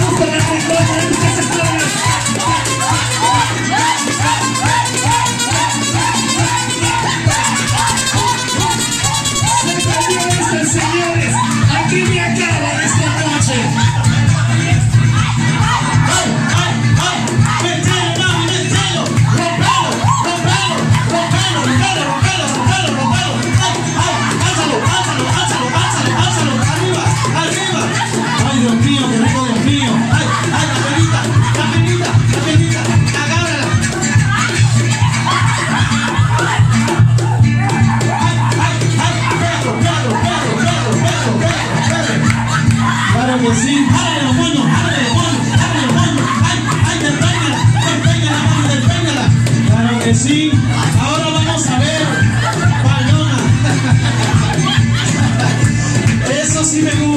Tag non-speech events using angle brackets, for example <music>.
Vamos, para bolsín. Jálale la mano, jálale la mano, jálale la. Ay, ay, despeñala, despeñala, mano, despeñala. Claro que sí. Ahora vamos a ver. Payona. <laughs> Eso sí me gusta.